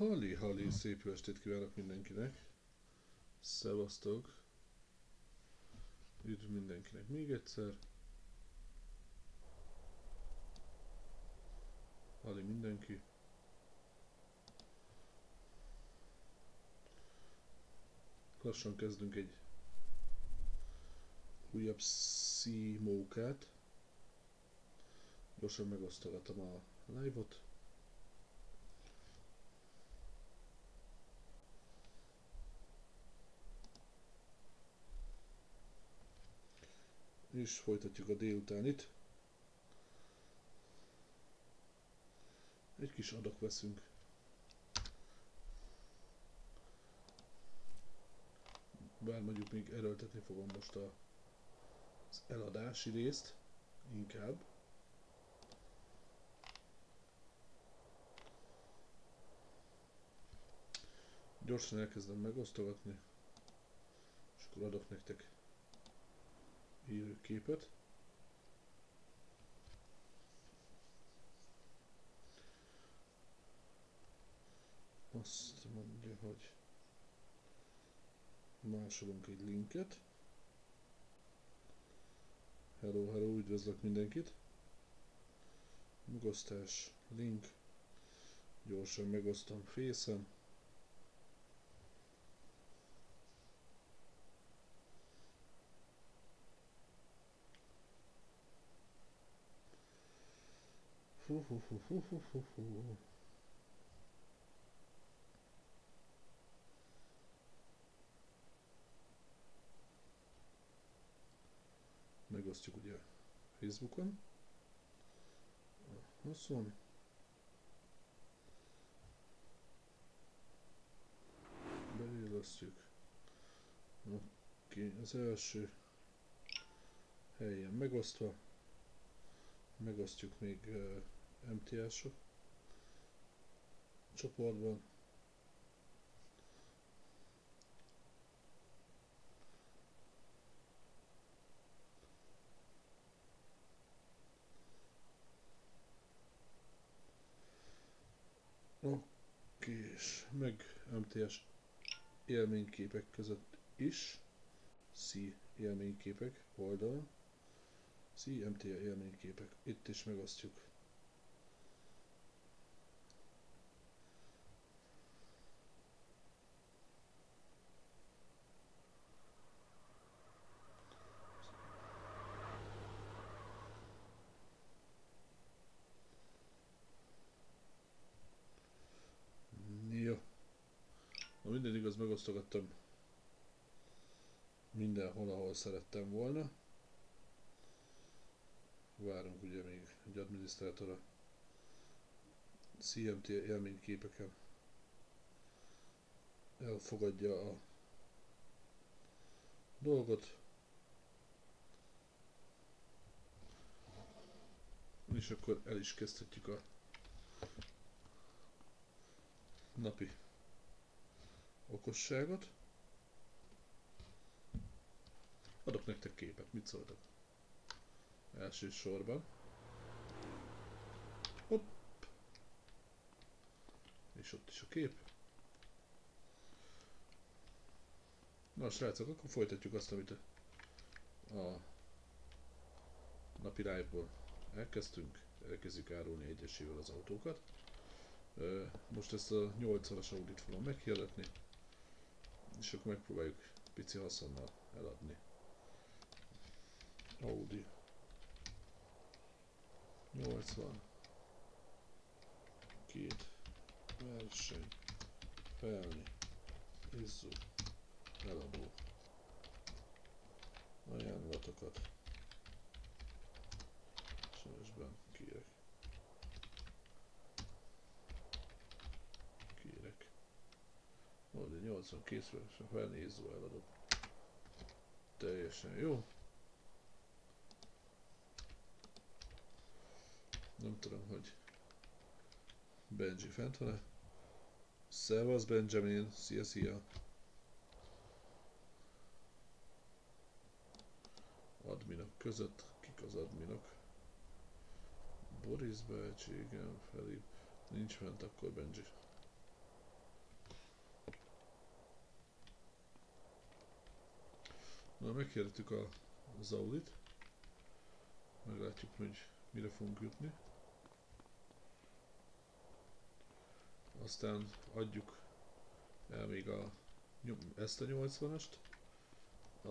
Halli, halli, szép jó estét kívánok mindenkinek. Szevasztok. Üdv mindenkinek még egyszer. Halli mindenki. Lassan kezdünk egy újabb szímókát. Gyorsan megosztogatom a live-ot. És folytatjuk a délutánit. Egy kis adok veszünk. Bár mondjuk még erőltetni fogom most a, az eladási részt, inkább. Gyorsan elkezdem megosztogatni, és akkor adok nektek képet. Azt mondja, hogy másolunk egy linket. Hello, hello, üdvözlök mindenkit. Megosztás, link. Gyorsan megosztom fészen. Hú, hú, hú, hú, hú, hú, hú. Megosztjuk ugye Facebookon. Hosszon. Beillesztjük. Oké, az első helyen megosztva. Megosztjuk még uh, MTS-ok csoportban. Oké, és meg MTS élményképek között is. C élményképek oldal. CMT élményképek. Itt is megosztjuk megosztogattam mindenhol, ahol szerettem volna. Várunk ugye még egy adminisztrátor a CMT élményképeken elfogadja a dolgot. És akkor el is kezdhetjük a napi okosságot. Adok nektek képet, mit szóltak? Elsősorban. Hopp! És ott is a kép. Na srácok, akkor folytatjuk azt, amit a napi live-ból elkezdtünk. Elkezdjük árulni egyesével az autókat. Most ezt a 8-szoros audit fogom meghirdetni és akkor megpróbáljuk pici haszonnal eladni. Audi. 80 két. Verseny. Felni. Izzó eladó. Ajánlatokat 82-ről sem felnézó eladott. Teljesen jó. Nem tudom, hogy Benji fent van-e. Szevasz Benjamin, szia szia! Adminok között, kik az adminok? Boris Belcs, igen, Felip. Nincs fent akkor Benji. Na, meghirdetjük a, az Audit. Meglátjuk, hogy mire fogunk jutni. Aztán adjuk el még a, ezt a 80-ast, a,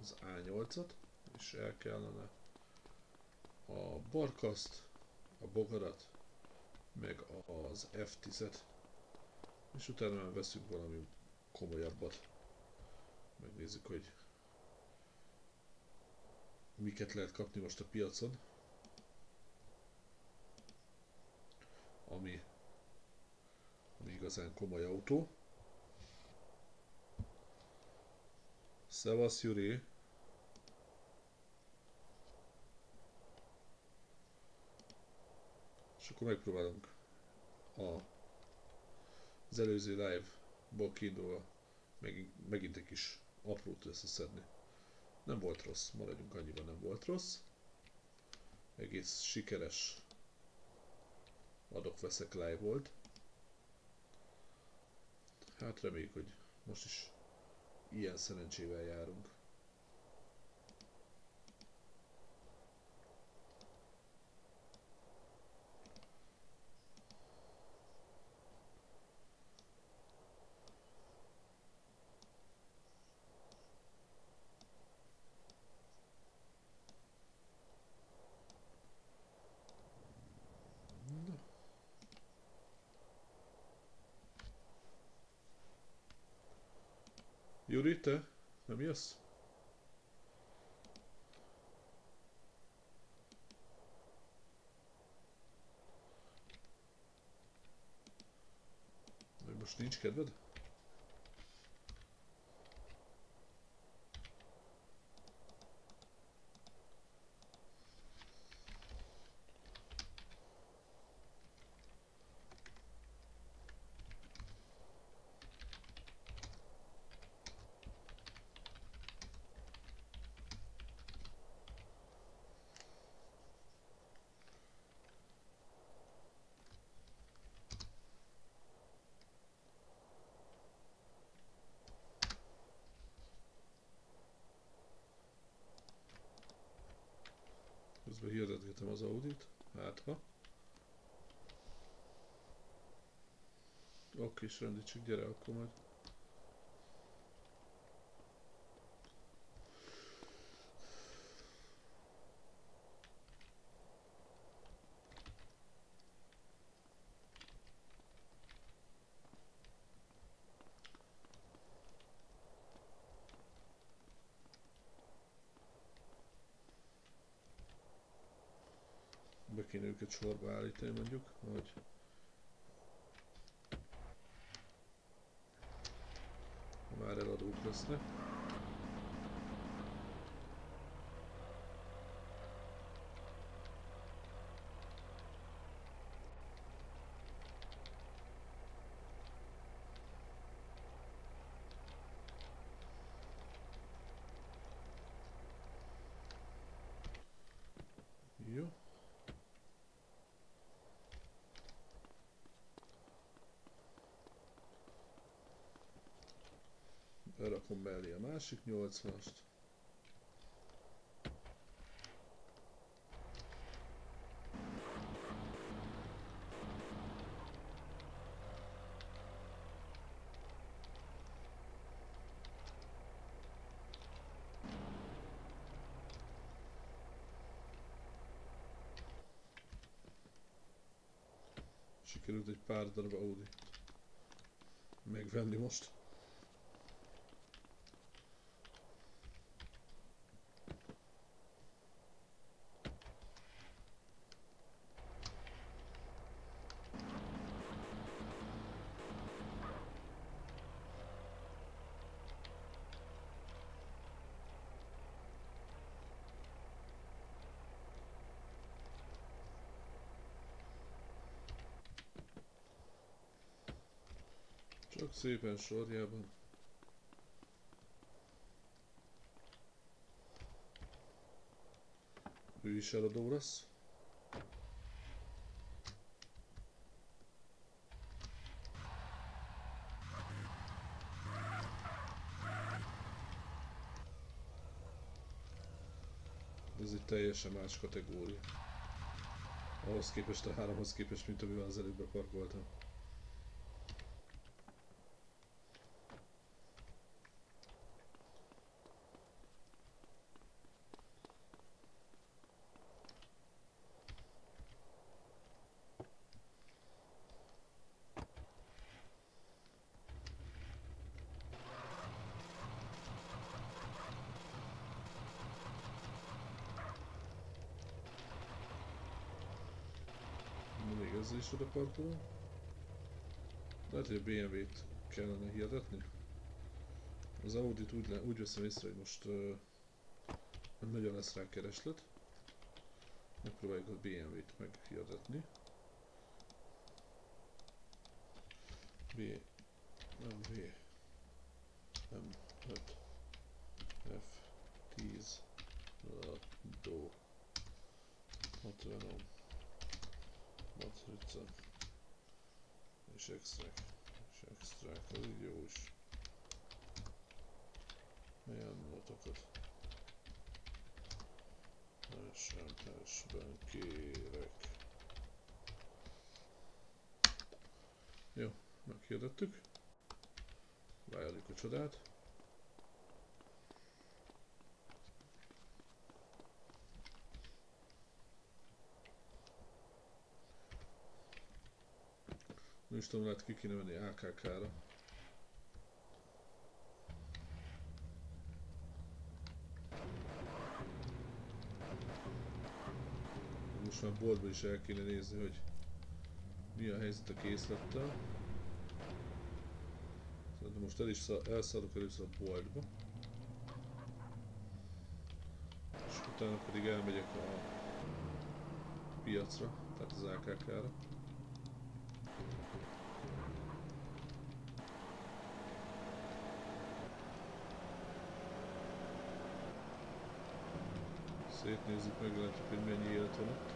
az A8-at, és el kellene a barkaszt, a bogarat, meg az F10-et, és utána már veszünk valami komolyabbat. Megnézzük, hogy miket lehet kapni most a piacon. Ami, ami igazán komoly autó. Szevasz Juri! És akkor megpróbálunk a, az előző live-ból kiindulva megint, megint egy kis aprót összeszedni. Nem volt rossz, maradjunk annyiban nem volt rossz. Egész sikeres adok-veszek live volt. Hát reméljük, hogy most is ilyen szerencsével járunk. Juri, te nem jössz? Most nincs kedved? Közben hirdetgetem az Audit, hát ha. Oké, és rendítsük, gyere akkor majd. Be kéne őket sorba állítani mondjuk, hogy már eladók lesznek. Jó. Berakom mellé a másik 80-ast. Sikerült egy pár darab Audi megvenni most. Csak szépen sorjában. Ő is eladó lesz. egy teljesen más kategória. Ahhoz képest a háromhoz képest, mint amivel az előbb beparkoltam. Is oda parkolom. Lehet, hogy a BMW-t kellene hirdetni. Az Audi-t úgy, úgy veszem észre, hogy most uh, nem nagyon lesz rá kereslet. Megpróbáljuk a BMW-t meghirdetni. B, nem V, nem 5, F, 10, Do, 60, matrica és extract és extract, az így jó is ajánlatokat SMS-ben kérek jó, meghirdettük várjuk a csodát Nem is tudom, lehet ki kéne menni AKK-ra. Most már boltba is el kéne nézni, hogy mi a helyzet a készlettel. Most el is elszállok először a boltba. És utána pedig elmegyek a piacra, tehát az AKK-ra. Szétnézzük, meglátjuk, hogy mennyi élet van ott.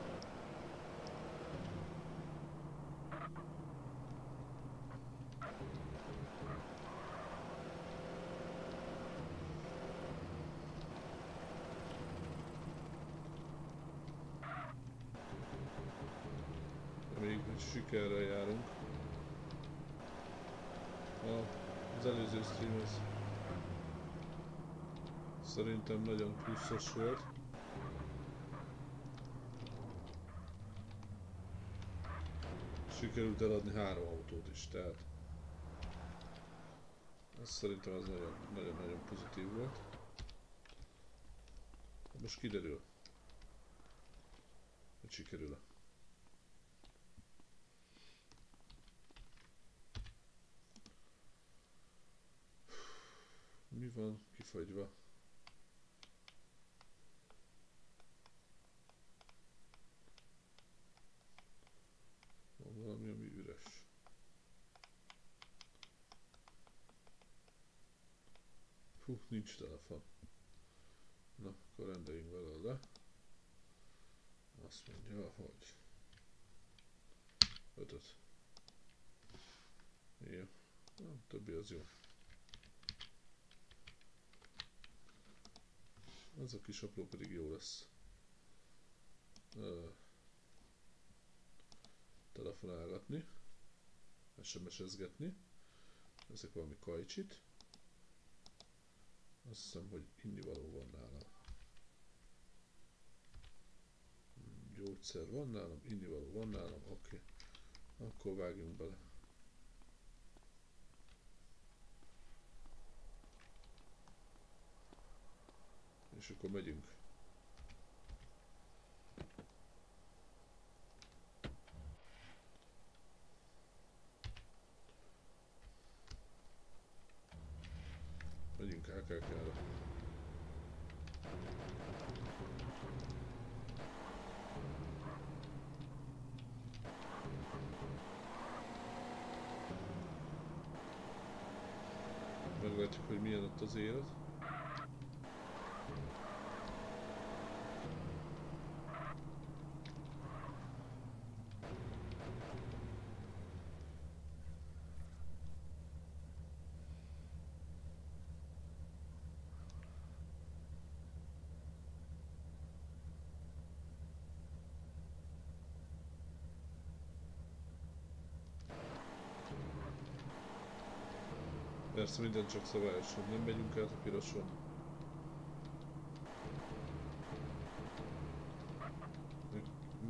Reméljük, hogy sikerrel járunk. Az előző stream szerintem nagyon pluszos volt. sikerült eladni három autót is, tehát ez szerintem az nagyon-nagyon pozitív volt. Most kiderül, hogy sikerül-e. Mi van kifagyva? valami, ami üres. Hú, nincs telefon. Na, akkor rendeljünk vele le. Azt mondja, hogy ötöt. Jó. Na, többi az jó. Ez a kis apró pedig jó lesz. Uh, telefonálgatni, SMS-ezgetni, ezek valami kajcsit, azt hiszem, hogy innivaló van nálam. Gyógyszer van nálam, innivaló van nálam, oké. Okay. Akkor vágjunk bele. És akkor megyünk. KKK-ra. Meglátjuk, hogy milyen ott az élet. Persze minden csak szabályosan, nem megyünk át a piroson.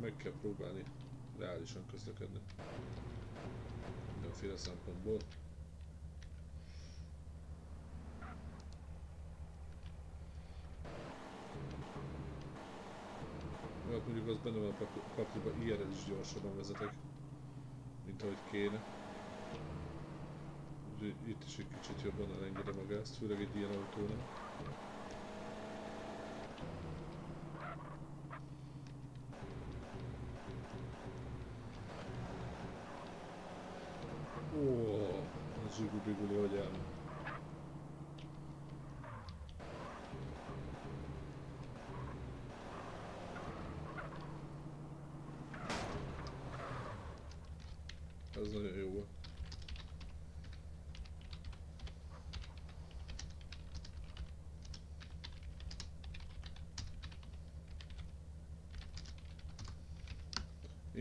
Meg, kell próbálni reálisan közlekedni. Mindenféle szempontból. Hát mondjuk az benne van a pak- pakliba, ilyenre is gyorsabban vezetek, mint ahogy kéne. Itt is egy kicsit jobban elengedi magát, főleg egy ilyen autónak. Ó, a zsugubiguli, hogy áll. Ez nagyon jó volt.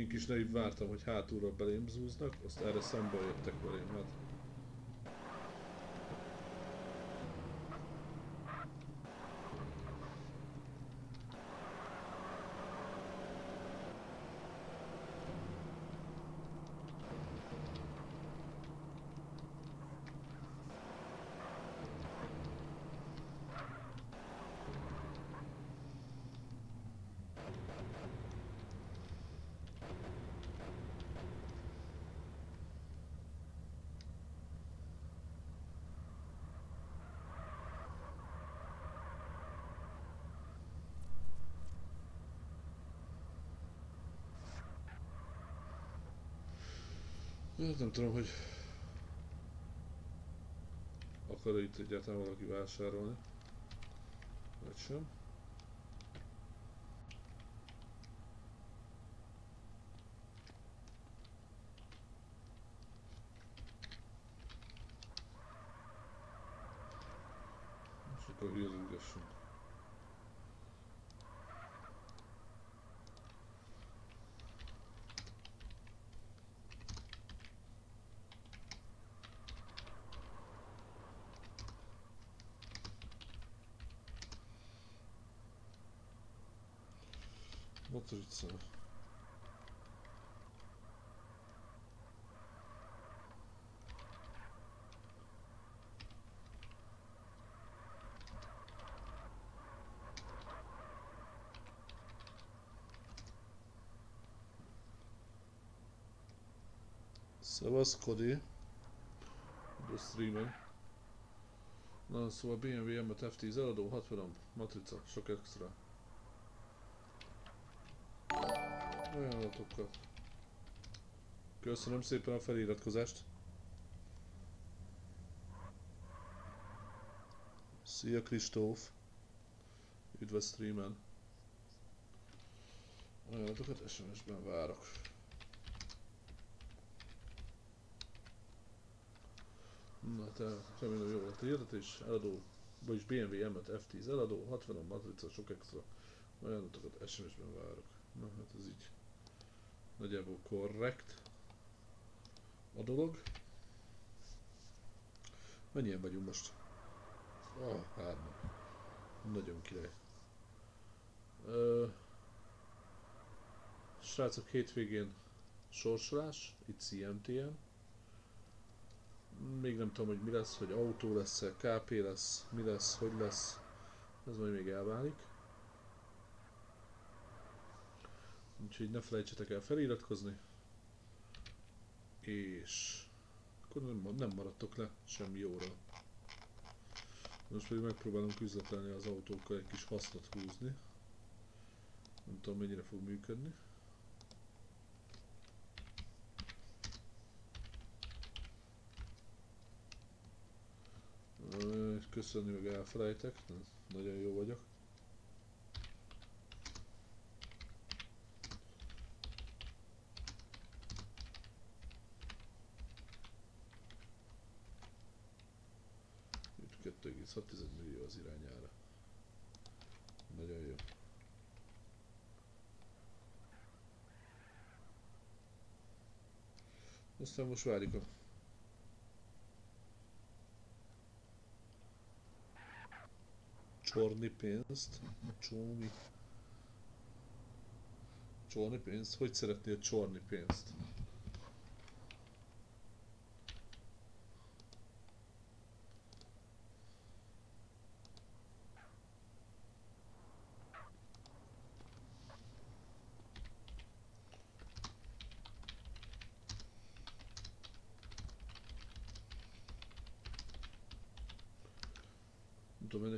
Én kis naiv vártam, hogy hátulról belém zúznak, azt erre szembe jöttek velém, hát. Hát nem tudom, hogy akar itt egyáltalán valaki vásárolni. Vagy sem. És akkor hírülgessünk. Matrica. Szevasz, Kodi. A streamen. Na, szóval BMW M5 F10 eladó, 60 matrica, sok extra. Ajánlatokkal. Köszönöm szépen a feliratkozást. Szia Kristóf. Üdv a streamen. Ajánlatokat SMS-ben várok. Na te, remélem jó volt a hirdetés. Eladó, vagyis BMW M5 F10 eladó, 60 matrica, sok extra. Ajánlatokat SMS-ben várok. Na hát ez így nagyjából korrekt a dolog. Mennyien vagyunk most? Ah, hárman. Nagyon király. Ö, srácok, hétvégén sorsolás, itt CMTN. Még nem tudom, hogy mi lesz, hogy autó lesz-e, KP lesz, mi lesz, hogy lesz. Ez majd még elválik. Úgyhogy ne felejtsetek el feliratkozni. És akkor nem, nem maradtok le semmi jóról. Most pedig megpróbálunk üzletelni az autókkal, egy kis hasznot húzni. Nem tudom mennyire fog működni. Köszönni meg elfelejtek, nagyon jó vagyok. sa mušvarikom. Čorni penst, čumi. Čorni penst, hoj crtni je čorni penst. Čorni penst.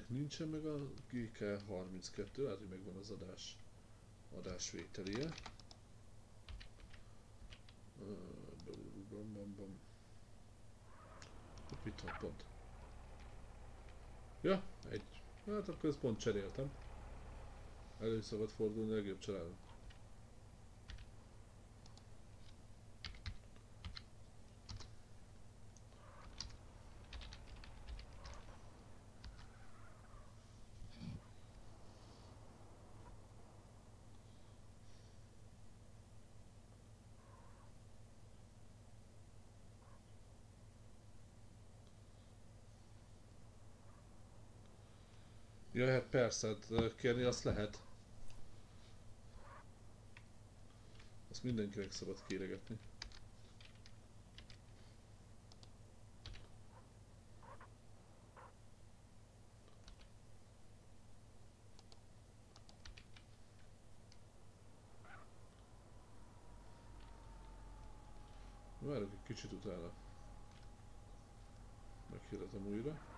Ennek nincsen meg a GK32, hát hogy megvan az adás adásvételie. Bam, bam, bam. Itt van pont. Ja, egy. Hát akkor ezt pont cseréltem. Elő szabad fordulni a legjobb családom. Ja, hát persze, kérni azt lehet. Azt mindenkinek szabad kéregetni. Várok egy kicsit utána. Meghirdetem újra.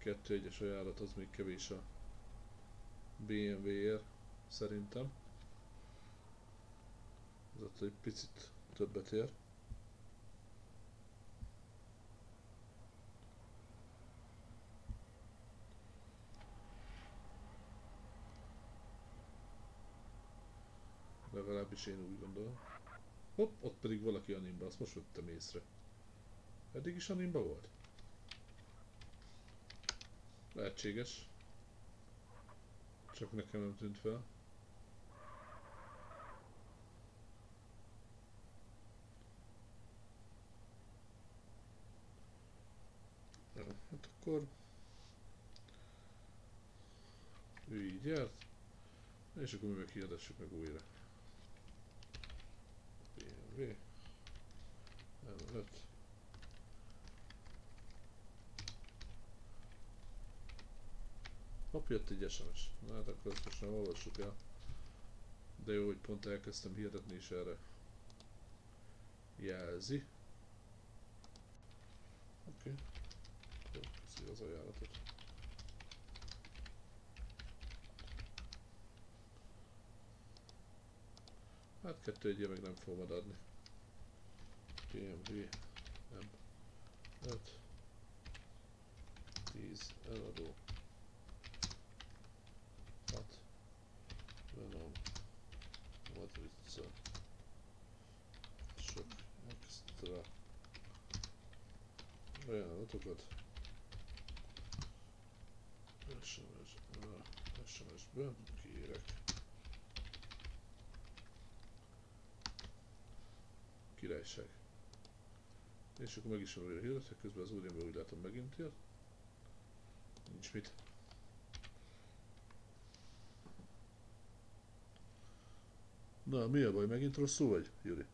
Kettő egyes ajánlat az még kevés a BMW-ért szerintem. Ez ott egy picit többet ér. Legalábbis én úgy gondolom. Hopp, ott pedig valaki animba, azt most vettem észre. Eddig is animba volt? Lehetséges. Csak nekem nem tűnt fel. Hát akkor... Ő így járt. És akkor mi meghirdessük meg újra. BMW. M5. Hopp, jött egy SMS. Na hát akkor ezt most nem olvassuk el. De jó, hogy pont elkezdtem hirdetni is erre. Jelzi. Oké. Okay. Az ajánlatot. Hát kettő egy meg nem fogom adni. BMW nem. 5 10 eladó Venom, matrica, sok extra ajánlatokat SMS-be kérek. Királyság. És akkor meg is van újra hirdetek, közben az úriember úgy látom megint jött. Nincs mit. Na, mi a baj? Megint rosszul vagy, Juri?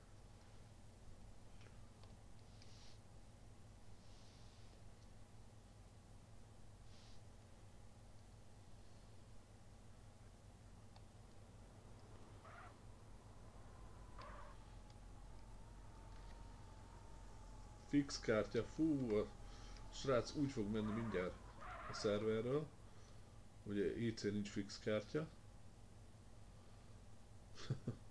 Fix kártya, fú, a srác úgy fog menni mindjárt a szerverről. Ugye IC nincs fix kártya.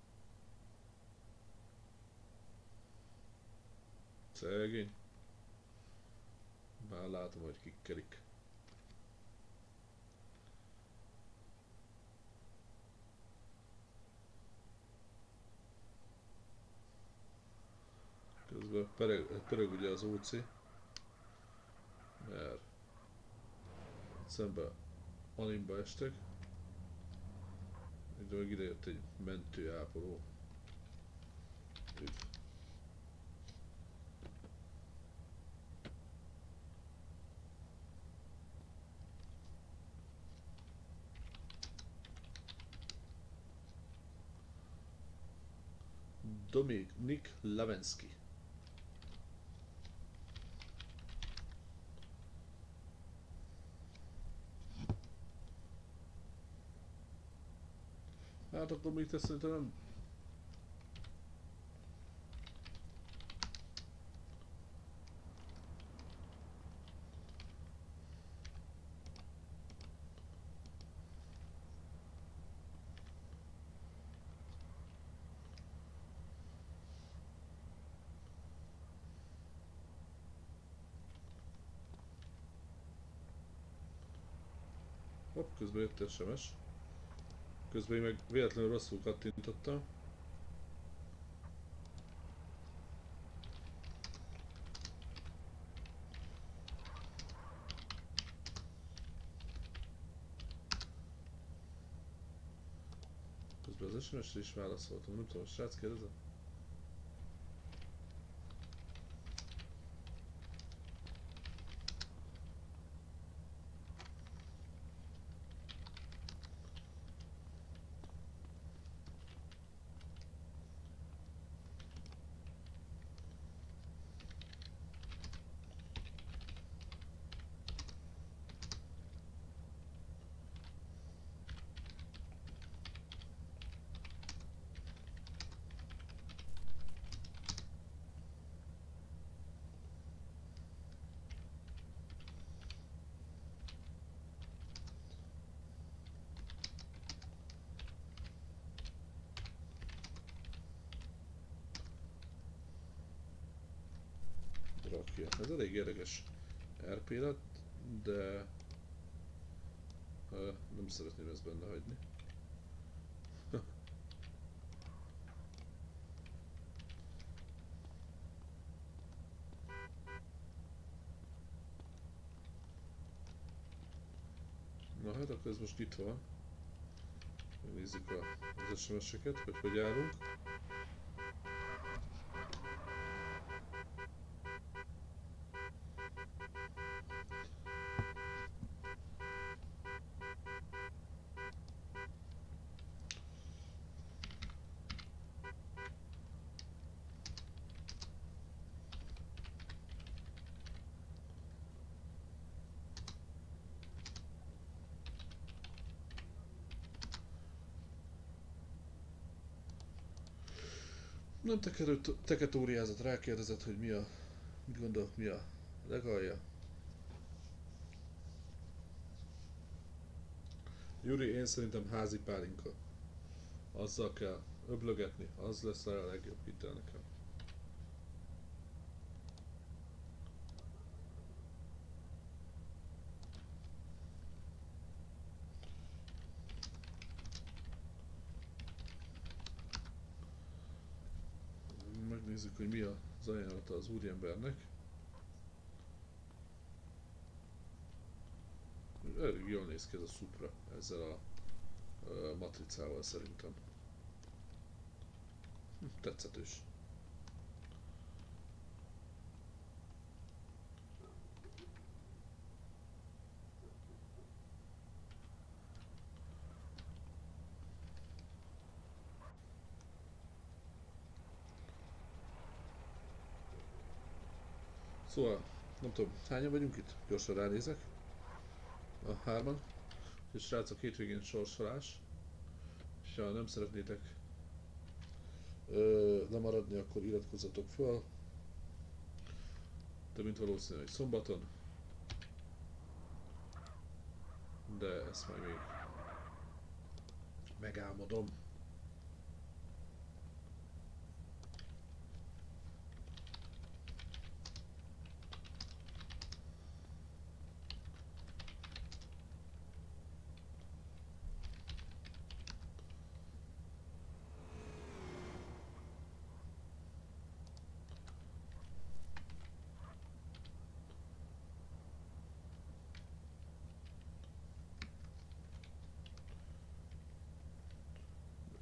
Szegény. Már látom, hogy kikkelik. Pörög, pörög ugye az úci. Mert szembe Alimba estek. Így meg idejött egy mentő ápoló. Dominik Levenski. Hát akkor még te szerintem nem... Hopp, közben jött SMS. Közben meg véletlenül rosszul kattintottam. Közben az SMS-re is válaszoltam, nem tudom, a srác kérdezett? Rakja. Ez elég érdekes RP lett, de nem szeretném ezt benne hagyni. Na hát akkor ez most itt van. Nézzük az SMS-eket, hogy hogy állunk. Nem teketóriázott, rákérdezett, hogy mi a, mit gondol, mi a legalja. Juri, én szerintem házi pálinka. Azzal kell öblögetni, az lesz a legjobb, hitel nekem. Megnézzük, hogy mi ajánlata az úriembernek. Elég jól néz ki ez a Supra ezzel a, a matricával szerintem. Hm, tetszetős. Szóval, nem tudom, hányan vagyunk itt? Gyorsan ránézek. A hárman. És srácok, hétvégén sorsolás. És ha nem szeretnétek ö, lemaradni, akkor iratkozzatok fel. De mint valószínű, hogy szombaton. De ezt majd még megálmodom.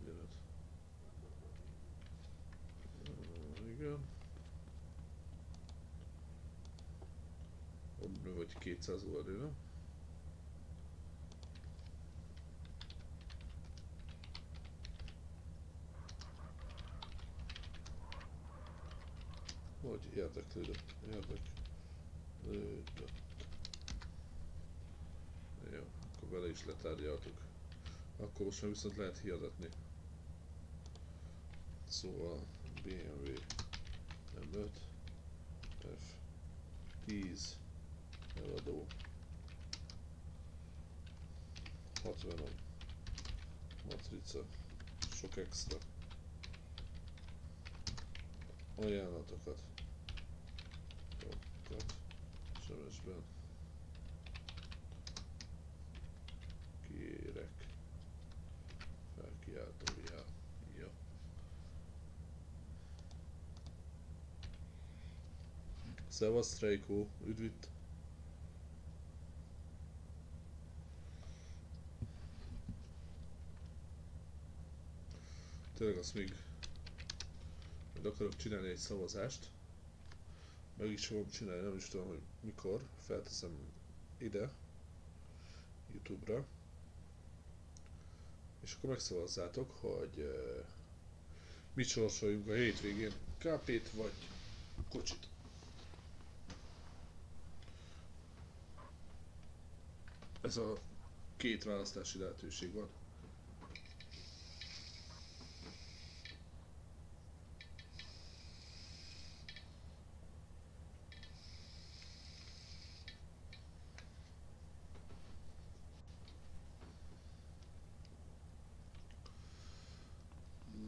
Legyen ez. Ö, Igen. Vagy 200 oldalra? Hogy érdeklődött, érdeklődött. Jó, akkor vele is letárgyaltuk. Akkor most már viszont lehet hirdetni. Szóval BMW M5 F10 eladó 60 matrica. Sok extra. Ajánlatokat. Tokat. Sebesben kérek. Felkiáltójá ja. Szevasz Trejkó, üdvít! Tényleg azt még majd akarok csinálni egy szavazást. Meg is fogom csinálni, nem is tudom, hogy mikor. Felteszem ide. Youtube-ra. És akkor megszavazzátok, hogy uh, mit sorsoljunk a hétvégén. KP-t vagy kocsit. Ez a két választási lehetőség van.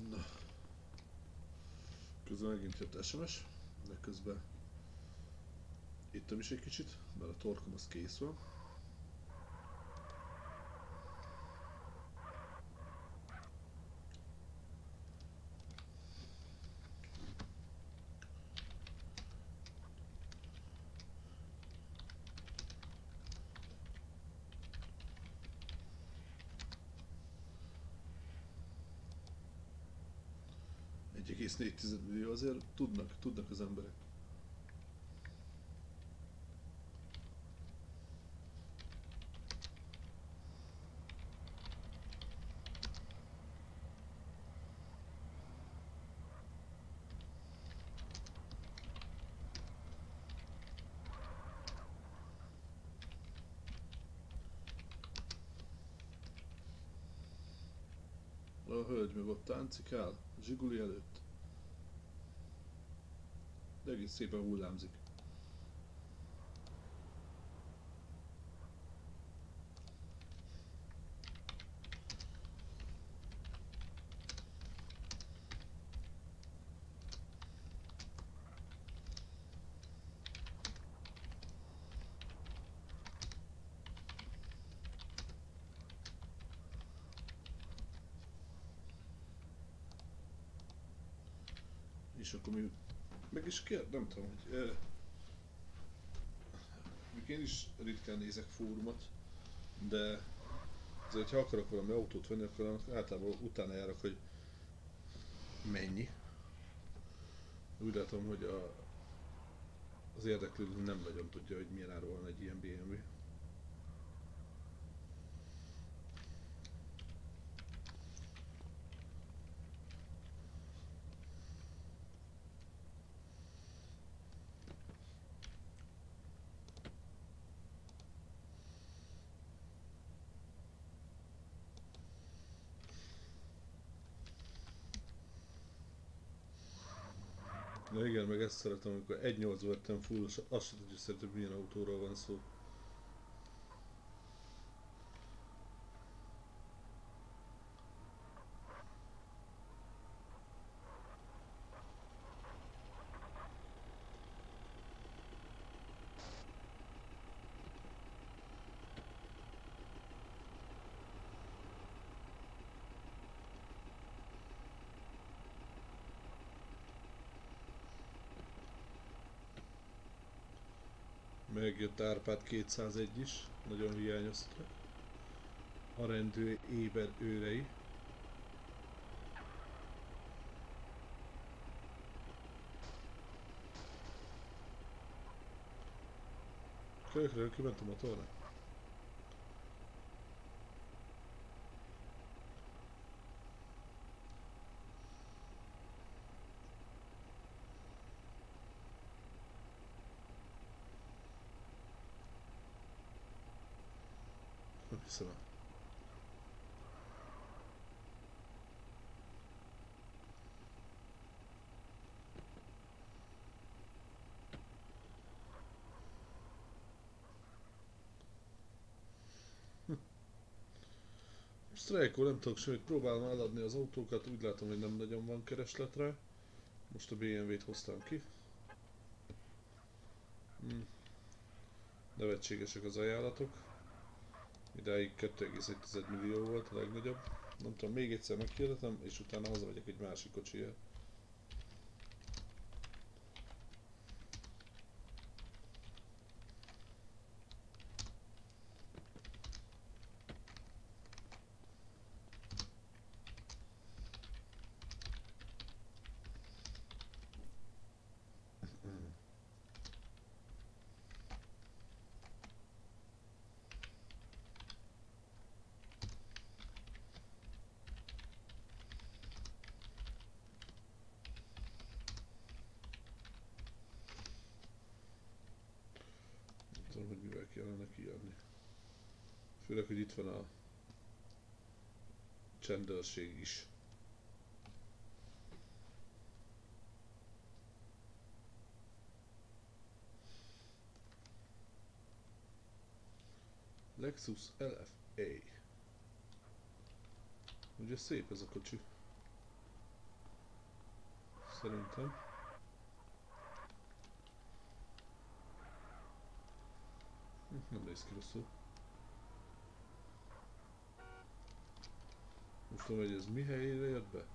Na. Megint jött SMS, de közben ittam is egy kicsit, mert a torkom az kész van. Egy egész négy tized millió azért tudnak, tudnak az emberek. A hölgy meg ott táncikál, zsiguli előtt. Egész szépen hullámzik. És akkor mi is kér, nem tudom, hogy mondjuk én is ritkán nézek fórumot, de azért, ha akarok valami autót venni, akkor általában utána járok, hogy mennyi. Úgy látom, hogy a, az érdeklődő nem nagyon tudja, hogy milyen áron van egy ilyen BMW. Na igen, meg ezt szeretem, amikor 1.8 vettem full, azt sem tudja szerintem milyen autóról van szó. Megjött Árpád 201 is, nagyon hiányoztak. A rendő éber őrei. Kölyökről kiment a motorra? Hiszem el. Strejkol, nem tudok semmit, próbálom eladni az autókat, úgy látom, hogy nem nagyon van keresletre. Most a BMW-t hoztam ki. Hm. Nevetségesek az ajánlatok. Idáig 2,1 millió volt a legnagyobb. Nem tudom, még egyszer meghirdetem, és utána hazamegyek egy másik kocsiját. Nem tudom, hogy mivel kellene kiadni. Főleg, hogy itt van a csendőrség is. Lexus LFA. Ugye szép ez a kocsi. Szerintem. Nem néz ki rosszul. Most tudom, hogy ez mi helyére jött be?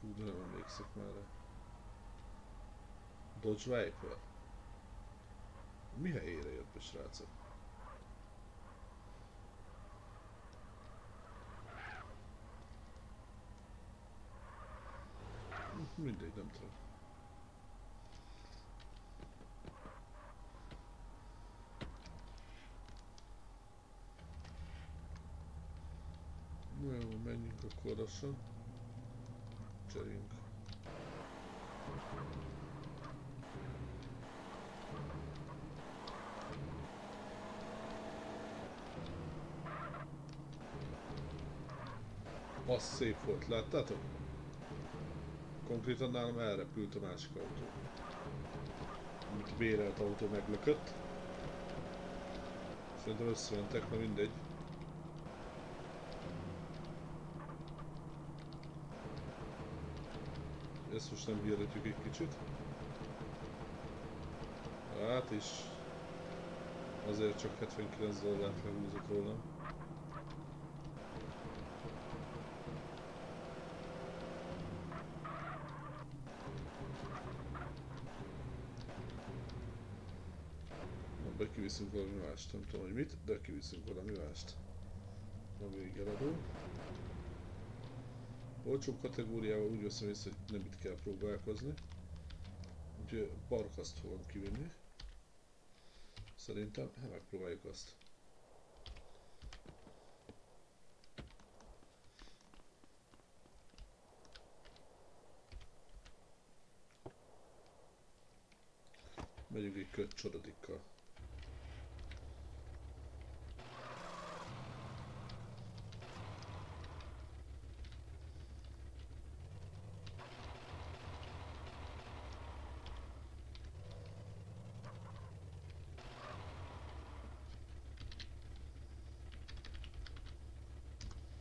Fú, de nem emlékszek már rá. Dodge Viper. Mi helyére jött be, srácok? Mindegy, nem tudom. Na jó, lassan. Cseréljünk. Az szép volt, láttátok? Konkrétan nálam elrepült a másik autó. Amit bérelt autó meglökött. Szerintem összementek, na mindegy. Ezt most nem hirdetjük egy kicsit. Hát is. Azért csak 79 dollárt lehúzott rólam. Be kiviszünk valami mást, nem tudom, hogy mit, de kiviszünk valami mást. Még eladó. Olcsóbb kategóriával úgy veszem észre, hogy nem itt kell próbálkozni. Úgyhogy barkaszt fogom kivinni. Szerintem, hát megpróbáljuk azt. Megyünk egy kött csodadikkal.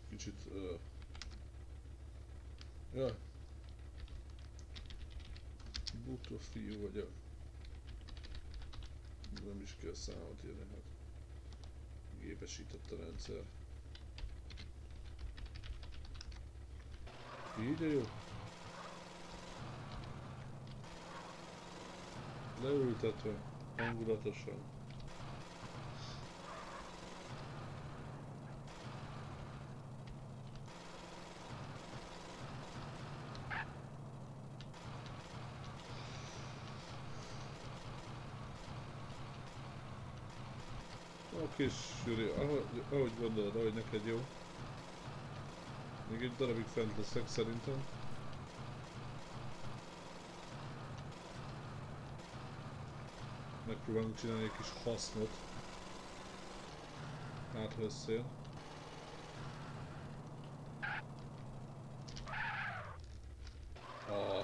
Kicsit... Uh... Ja. Fiú vagyok. Nem is kell számot írni, hát. Gépesített a rendszer. Így de jó. Leültetve, hangulatosan. A kis Júri, ahogy, ahogy gondolod, ahogy neked jó. Még egy darabig fent leszek szerintem. Megpróbálunk csinálni egy kis hasznot. hátra összejön.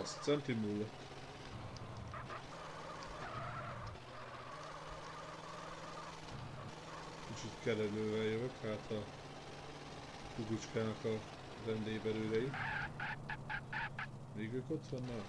Az centimúl lett. Kerülővel jövök, hát a kukucskának a rendélyberőrei. Még ők ott vannak?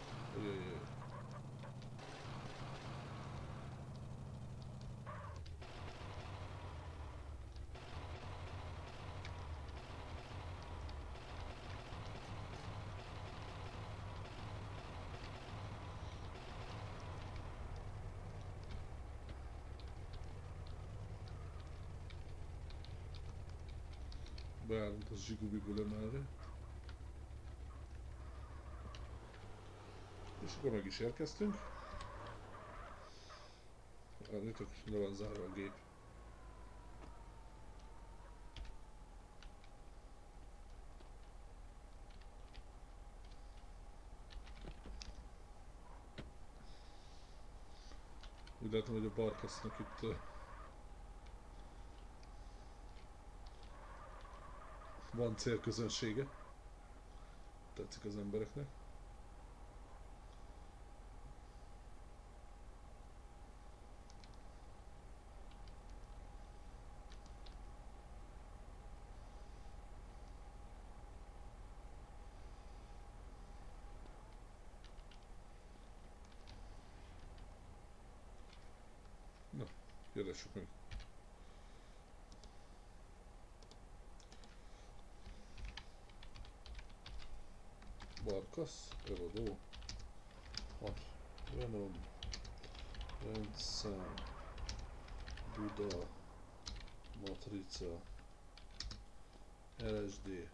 Ojojoj. Beállunk az zsigubigu lemelre. És akkor meg is érkeztünk. Állítok, le van zárva a gép. Úgy látom, hogy a Barkasznak itt uh, van célközönsége. Tetszik az embereknek. Na, keresünk meg. Buda, matrica, LSD,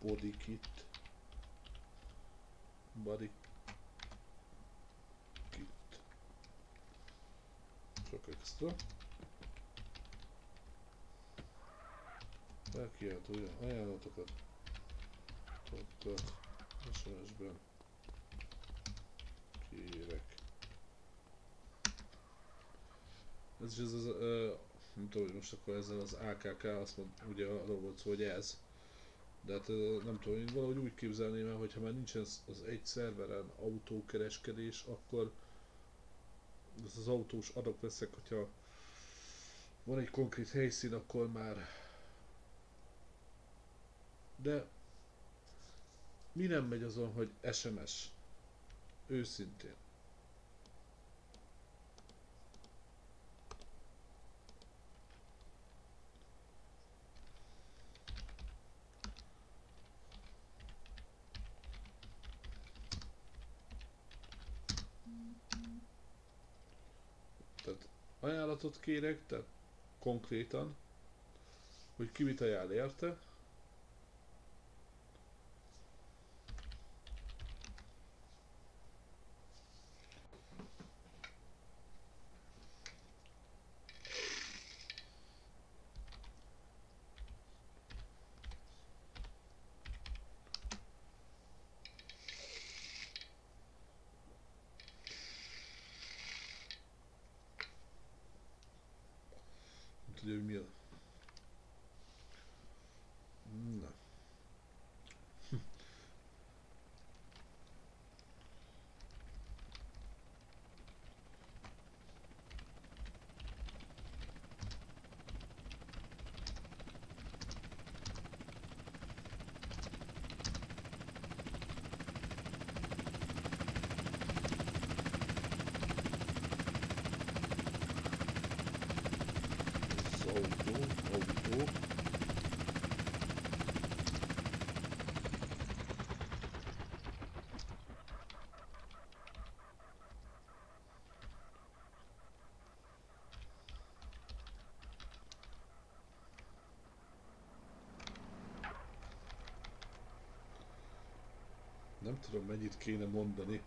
body kit, body kit, sok extra. Felkiáltója ajánlatokat Tokat SMS-ben kérek. Ez is ez az, uh, nem tudom, hogy most akkor ezzel az AKK, azt mond, ugye arról volt szó, hogy ez. De hát nem tudom, én valahogy úgy képzelném el, hogyha már nincsen az, az egy szerveren autókereskedés, akkor ez az autós adok veszek, hogyha van egy konkrét helyszín, akkor már de mi nem megy azon, hogy SMS? Őszintén. Tehát ajánlatot kérek, tehát konkrétan, hogy ki mit ajánl érte, Nem tudja, hogy mi az. Na. Az autó, autó. Nem tudom mennyit kéne mondani.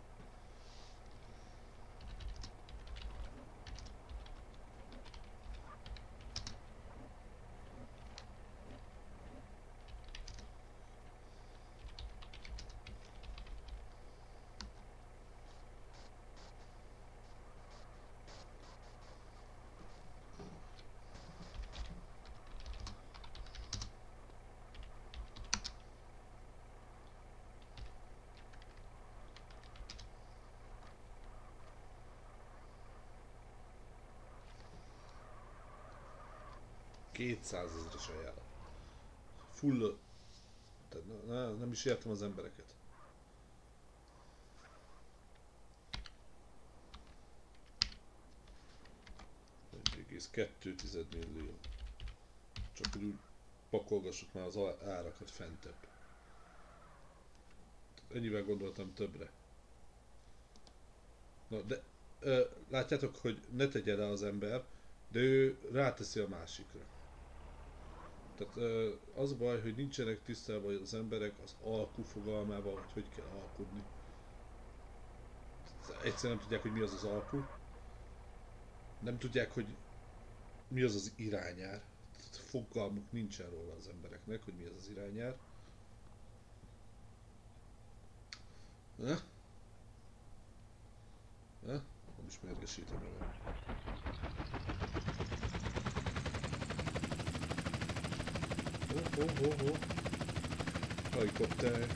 200 ezeres ajánlat. Full... Tehát ne, ne, nem is értem az embereket. egész 2 millió. Csak hogy úgy pakolgassuk már az árakat fentebb. Ennyivel gondoltam többre. Na, de ö, látjátok, hogy ne tegye rá az ember, de ő ráteszi a másikra. Tehát az a baj, hogy nincsenek tisztában az emberek az alkú fogalmával, hogy hogy kell alkudni. Egyszerűen nem tudják, hogy mi az az alkú. Nem tudják, hogy mi az az irányár. Tehát fogalmuk nincsen róla az embereknek, hogy mi az az irányár. Ha? Ha? Nem is mérgesítem magam. Oh, oh, oh, oh. Helikopter.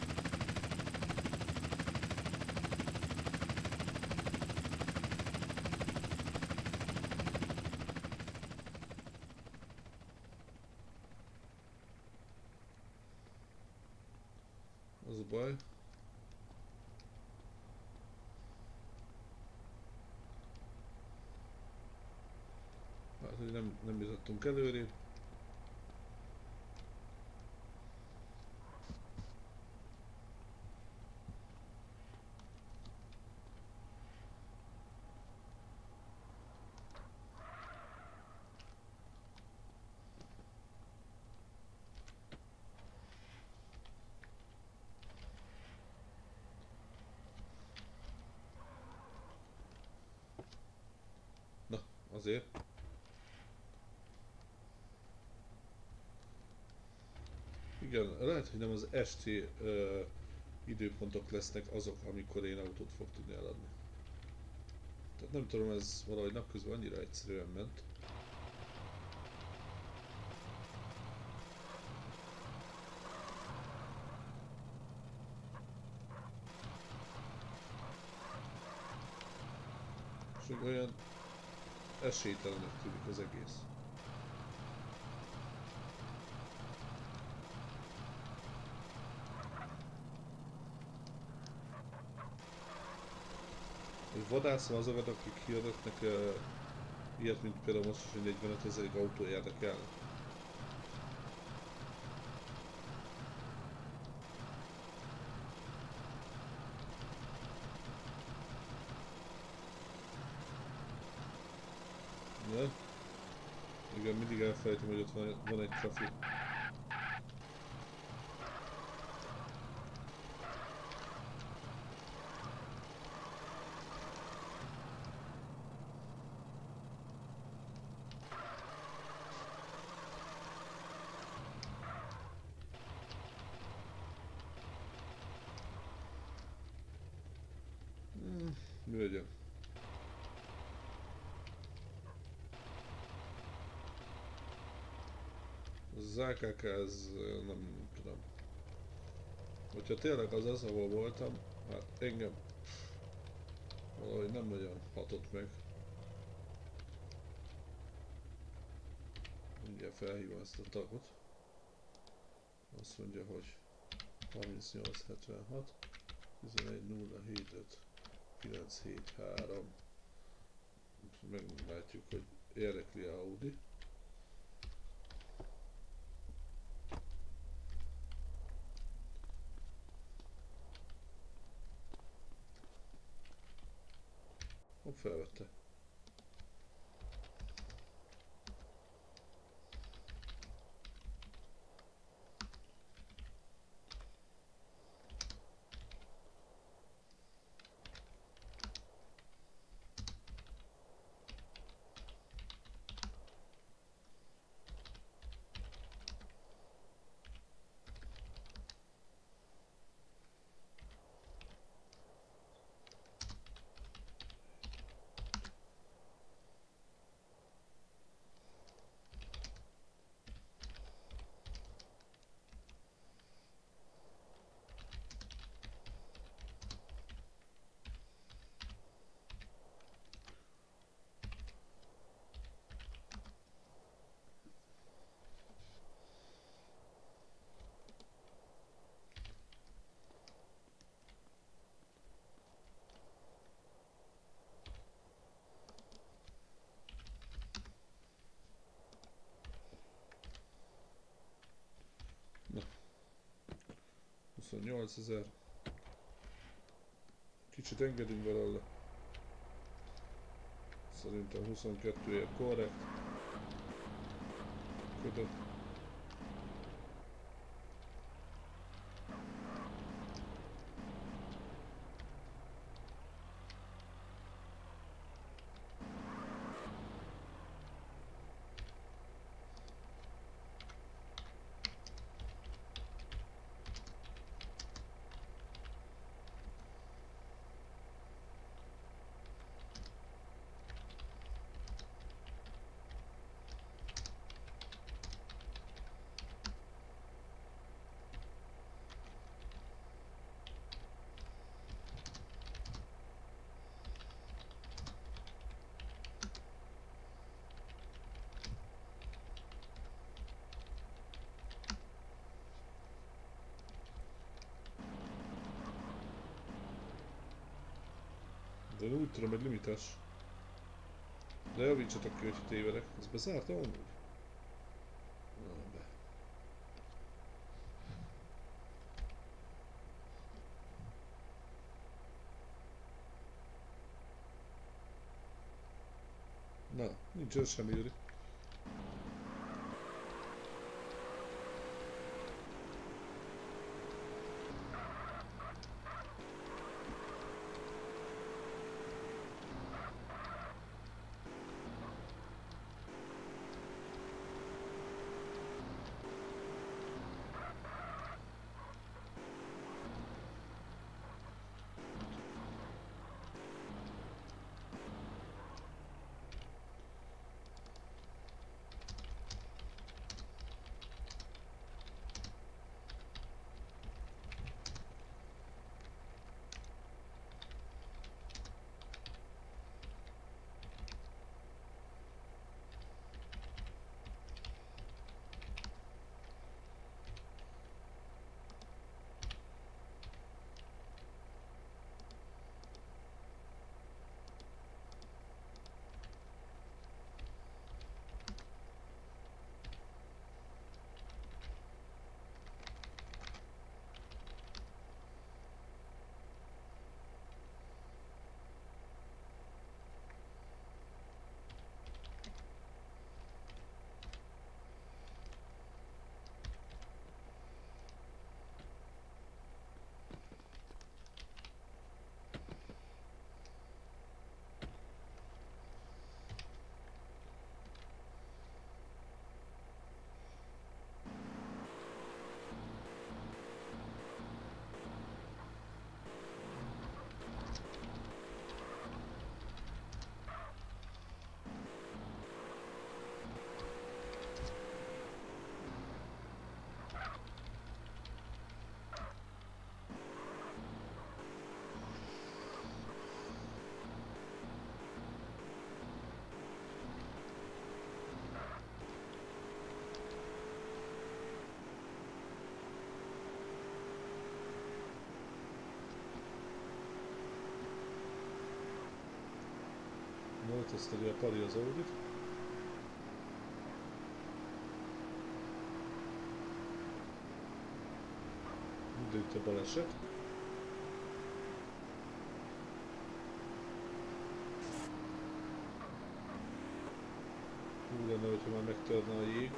Az a baj. Hát, hogy nem, nem jutottunk előrébb. Na, azért. Igen, lehet, hogy nem az esti ö, időpontok lesznek azok, amikor én autót fog tudni eladni. Tehát nem tudom, ez valahogy napközben annyira egyszerűen ment. És olyan esélytelenek tűnik az egész. Vadászom azokat, akik hirdetnek uh, ilyet, mint például most is, hogy 45 ezerig autó érdekel. Ja. Igen, mindig elfelejtem, hogy ott van, van egy trafik. Hmm, mi legyen? AKK ez ö, nem tudom. Hogyha tényleg az az, ahol voltam, hát engem valahogy nem nagyon hatott meg. Mindjárt felhívom ezt a tagot. Azt mondja, hogy 3876 11 973 Meglátjuk, hogy érdekli a Audi. Felvette. 28 ezer. Kicsit engedünk belőle. Szerintem 22 ér korrekt. Ködött. Tudom, hogy limites. De javítsatok ki, hogy tévedek. Ez bezárta amúgy? Na, be. Na, nincs semmi Juri. Teszteli a pari az Audit. Itt a baleset. Úgy lenne, hogyha már megtörne a jég.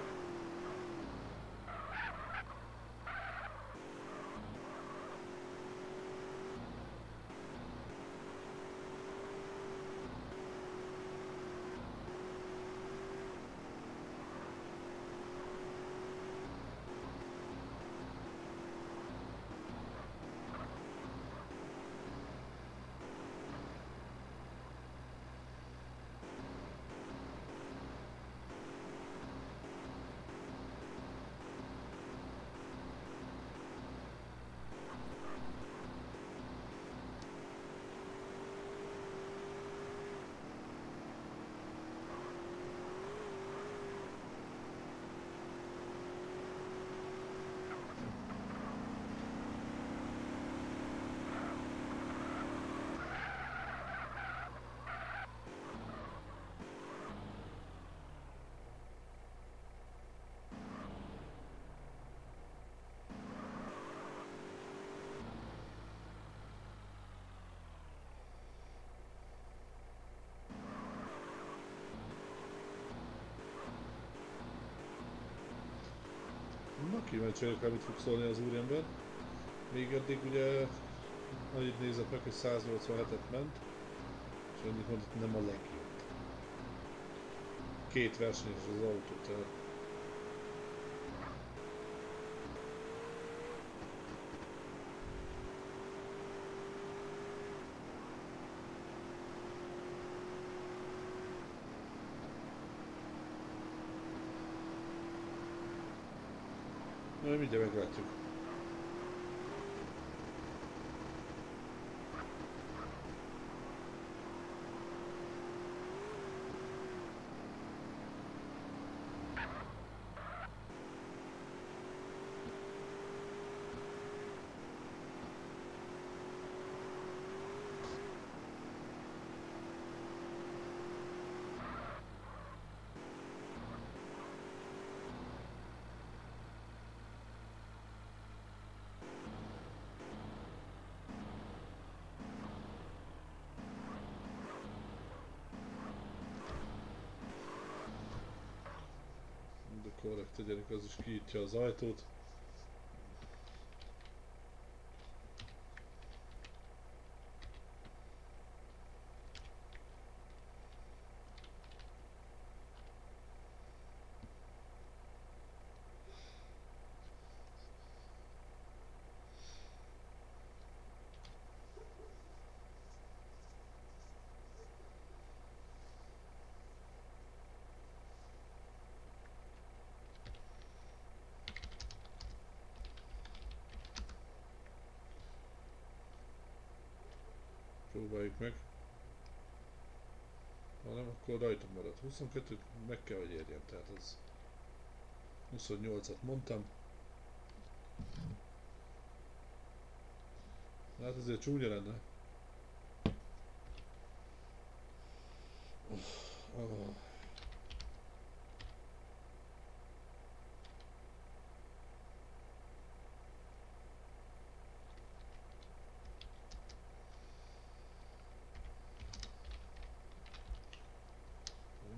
Kíváncsi vagyok, mit fog szólni az úriember. Még eddig ugye annyit nézett meg, hogy 187-et ment, és annyit mondott, nem a legjobb. Két versenyes az autó, tehát Na, korrekt tegyenek, az is kinyitja az ajtót. Próbáljuk meg. Ha nem, akkor rajta marad. 22 meg kell, hogy érjen, tehát az 28-at mondtam. Hát ezért csúnya lenne. Oh.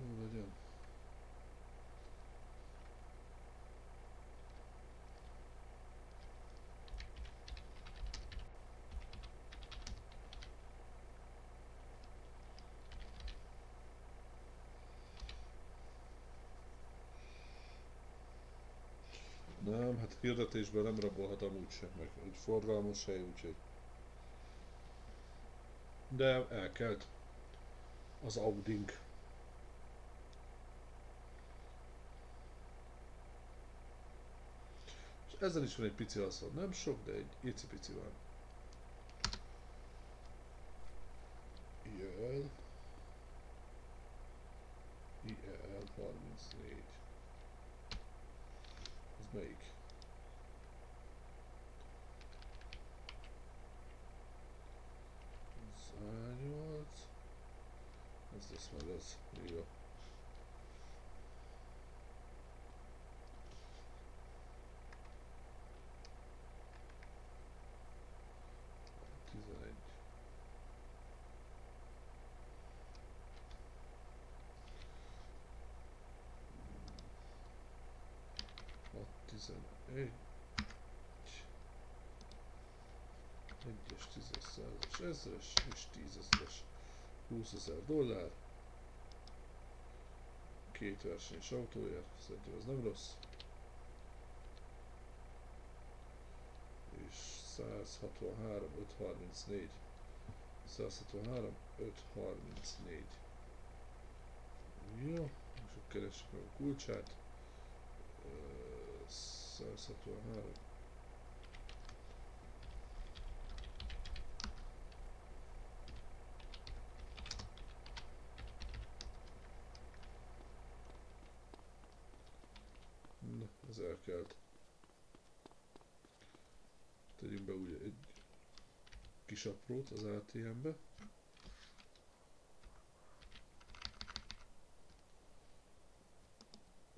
Jó legyen. Nem, hát hirdetésben nem rabolhatom úgysem, meg egy forgalmas hely, úgyhogy... De elkelt az Audink. És ezzel is van egy pici haszon. Nem sok, de egy icipici van. IL. IL 34. Ez melyik? Ez A8. Ez lesz meg az. Jó. Tizenegy. Hat tizenegy. Egyes, tízes, százas, ezres és tízezres. 20 ezer dollár. Két versenyes autója, szerintem ez nem rossz. És 163, 534. 163, 534. Jó, és akkor keressük meg a kulcsát. Ö, 163, Na, ez elkelt. Tegyünk be ugye egy kis aprót az ATM-be.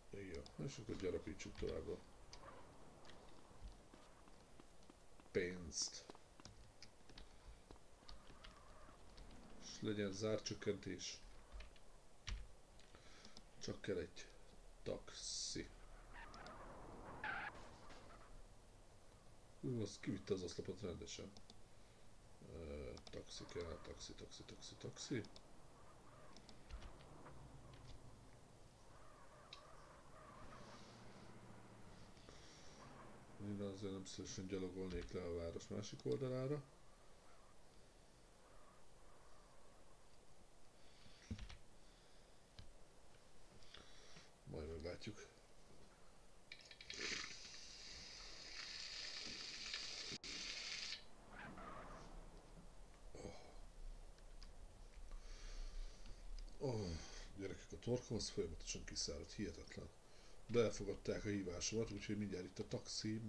Igen, és akkor gyarapítsuk tovább a pénzt. És legyen zárcsökkentés. Csak kell egy taxi. Ú, az kivitte az oszlopot rendesen. Uh, taxi kell, taxi, taxi, taxi, taxi. Én azért nem szívesen gyalogolnék le a város másik oldalára. Majd meglátjuk. Oh, gyerekek, a torkom az folyamatosan kiszáradt, hihetetlen. De elfogadták a hívásomat, úgyhogy mindjárt itt a taxi.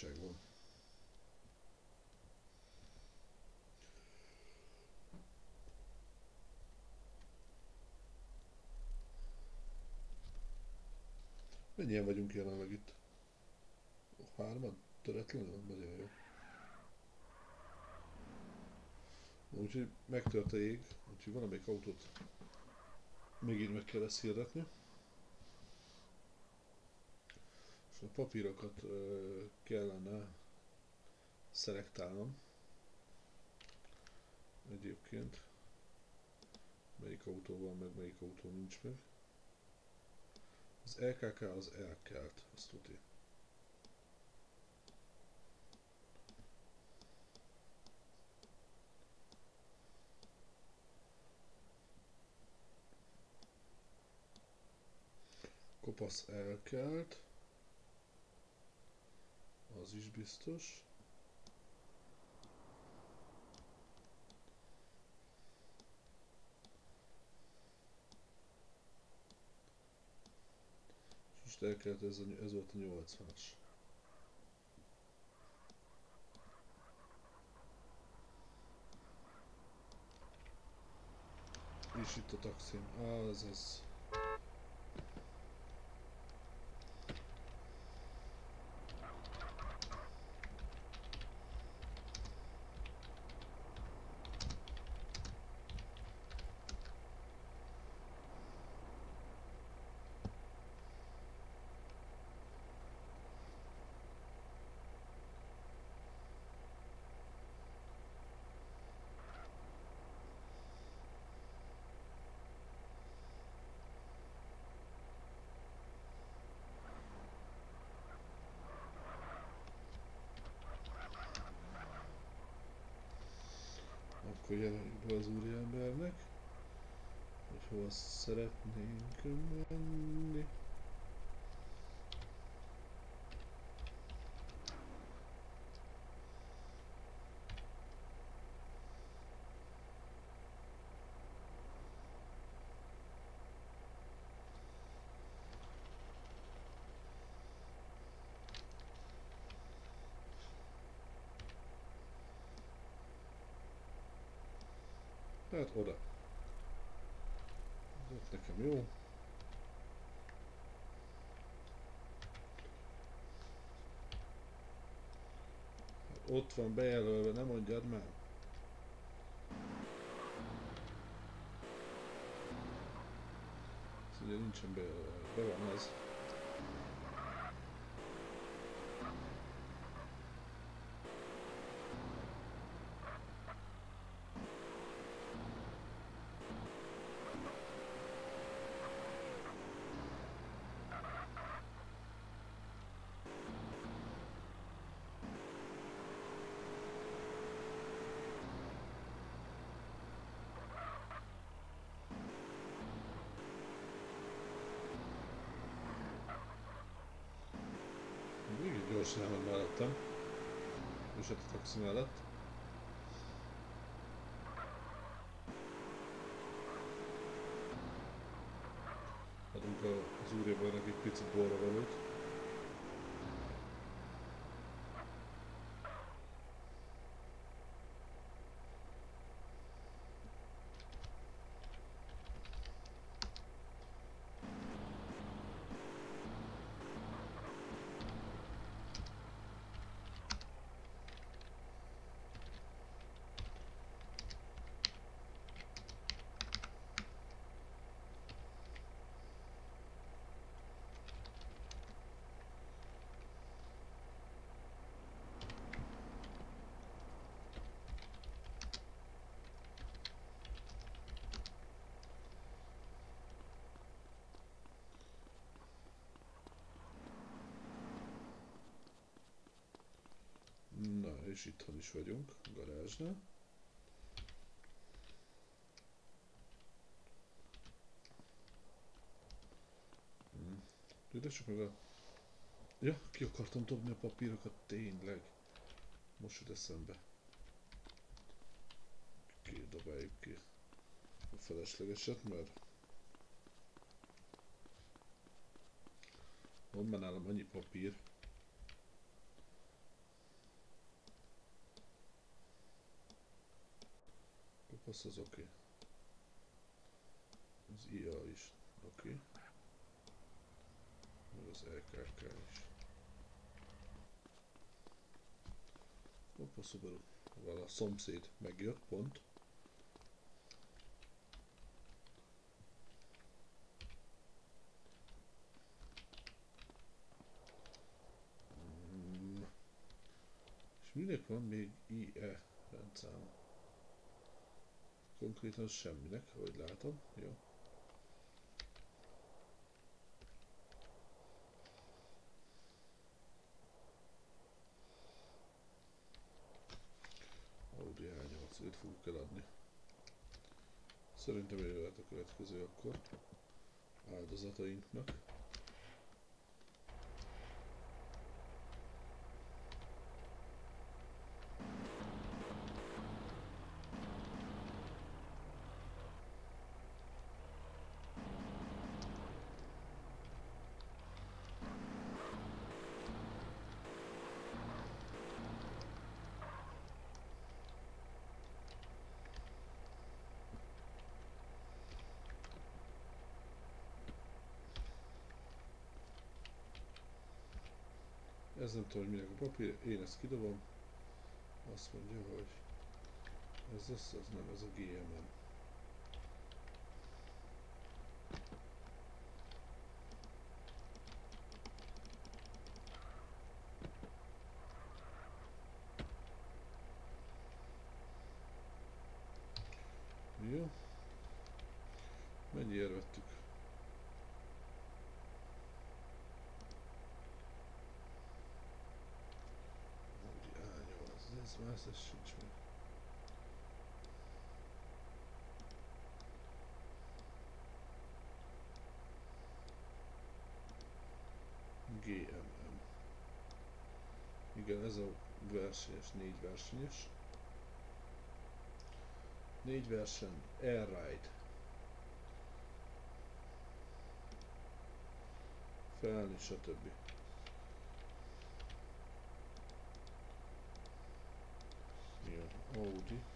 Királyság van. Mennyien vagyunk jelenleg itt? Hárman? Töretlenül? Nagyon jó. Úgyhogy megtört a ég, úgyhogy valamelyik autót megint meg kell ezt hirdetni. És a papírokat kellene szelektálnom. Egyébként. Melyik autó van meg, melyik autó nincs meg. Az LKK az elkelt, azt tudja. Kopasz elkelt. Az is biztos. És most elkelt ez, a, ez volt a 80-as. És itt a taxim. Az az. Akkor jelenik be az úriembernek, hogy hova szeretnénk menni. Tehát oda. Ez nekem jó. Hát ott van bejelölve, nem mondjad már. Ez ugye nincsen bejelölve, be van az. Még gyorsan elment mellettem. És ott a taxi mellett. Adunk az úriembernek egy picit borra valót. És itthon is vagyunk, garázsnál. Tudjátok meg a... Ja, ki akartam dobni a papírokat, tényleg. Most jut eszembe. Kidobáljuk ki a feleslegeset, mert van már nálam annyi papír, Kopasz az oké. Okay. Az IA is oké. Okay. Meg az LKK is. Hoppa, Subaru. A szomszéd megjött pont. Mm. És minek van még IE rendszám? Konkrétan semminek, ahogy látom. Jó. Audi A8, őt fogjuk eladni. Szerintem ő lehet a következő akkor áldozatainknak. Ez nem tudom, hogy minek a papír, én ezt kidobom. Azt mondja, hogy ez lesz, az nem, ez a GMM. Jó. Mennyiért vettük? Audi A8, ez sincs meg. GMM. Igen, ez a versenyes, négy versenyes. Négy verseny, Airride. Felni, stb. Mi a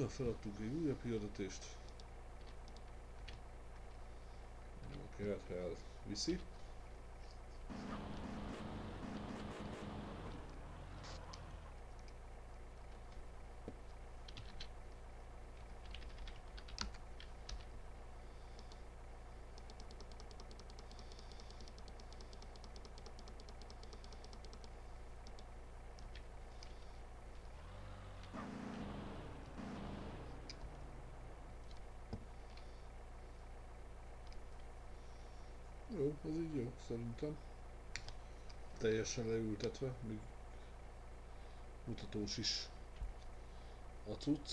Na, feladtunk egy újabb hirdetést. Hát el viszi. Jó, ez így jó, szerintem. Teljesen leültetve, még mutatós is a cucc.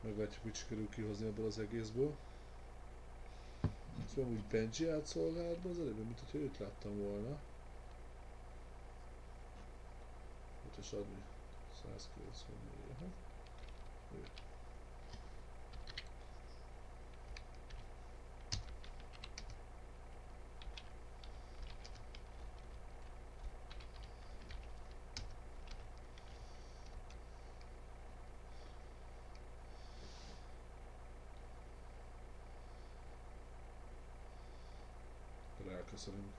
Meglátjuk, mit sikerül kihozni ebből az egészből. Szóval úgy Benji átszolgálatban az előbb, mint hogyha őt láttam volna. Utas adni 194, aha. Köszönöm.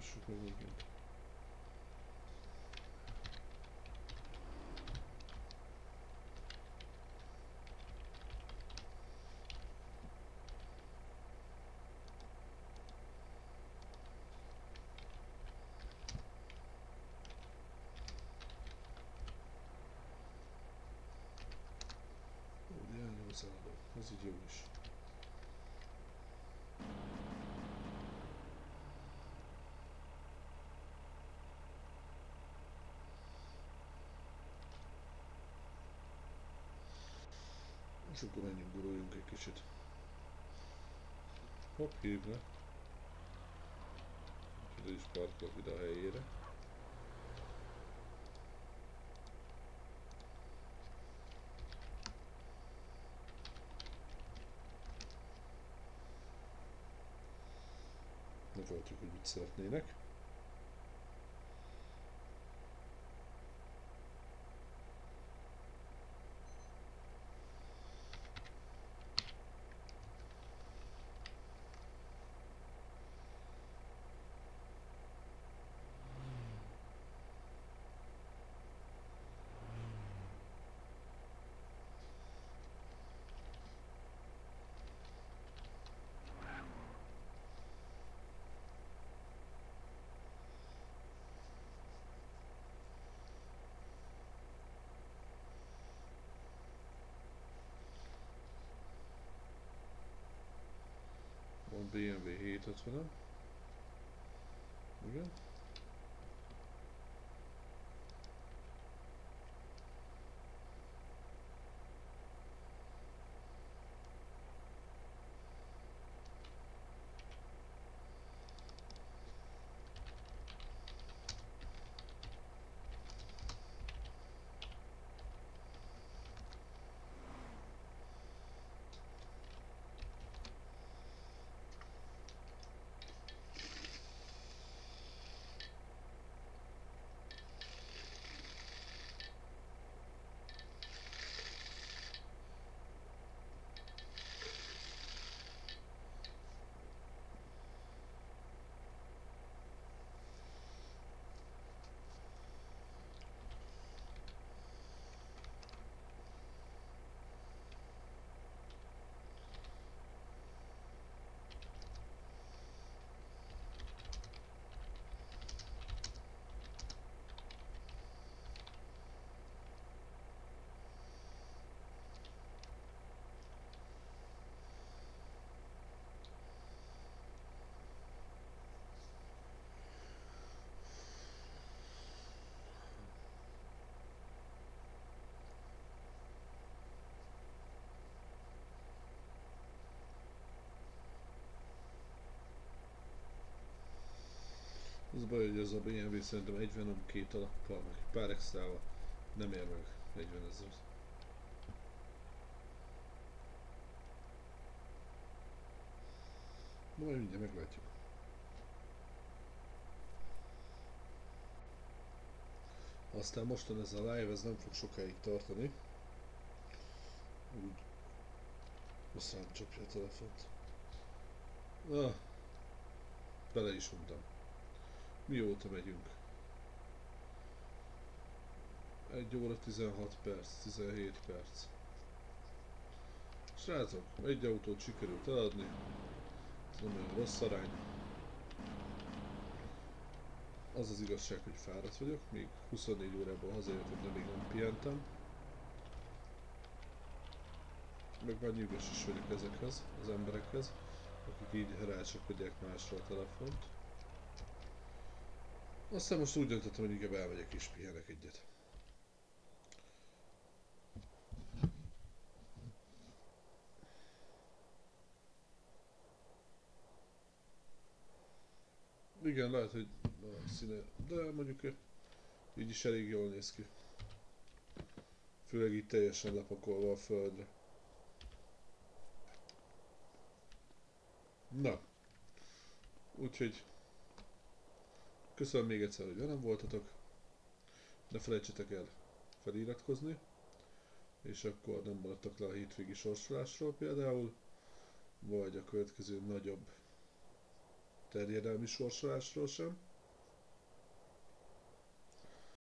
Küldössük meg megint. Ó, de elnyomsz eladó. Ez így jó is. És akkor menjünk, guruljunk egy kicsit. Hopp, hív le. Ide is parkolok ide a helyére. Megoldjuk, hogy mit szeretnének. Van BMW 750 Az baj, hogy ez a BMW szerintem 40 két alappal, meg pár extrával nem ér meg 40 ezer. Na majd mindjárt meglátjuk. Aztán mostan ez a live, ez nem fog sokáig tartani. Úgy azt rám csapja a telefont. Ah, bele is mondtam. Mióta megyünk? 1 óra 16 perc, 17 perc. Srácok, egy autót sikerült eladni. Ez nem rossz arány. Az az igazság, hogy fáradt vagyok, még 24 órában hazajöttem, de még nem pihentem. meg már nyűgös is vagyok ezekhez, az emberekhez, akik így rácsapodják másra a telefont. Aztán most úgy döntöttem, hogy inkább elmegyek és pihenek egyet. Igen, lehet, hogy a színe, de mondjuk így is elég jól néz ki. Főleg így teljesen lepakolva a földre. Na. Úgyhogy köszönöm még egyszer, hogy velem voltatok. Ne felejtsetek el feliratkozni. És akkor nem maradtak le a hétvégi sorsolásról például. Vagy a következő nagyobb terjedelmi sorsolásról sem.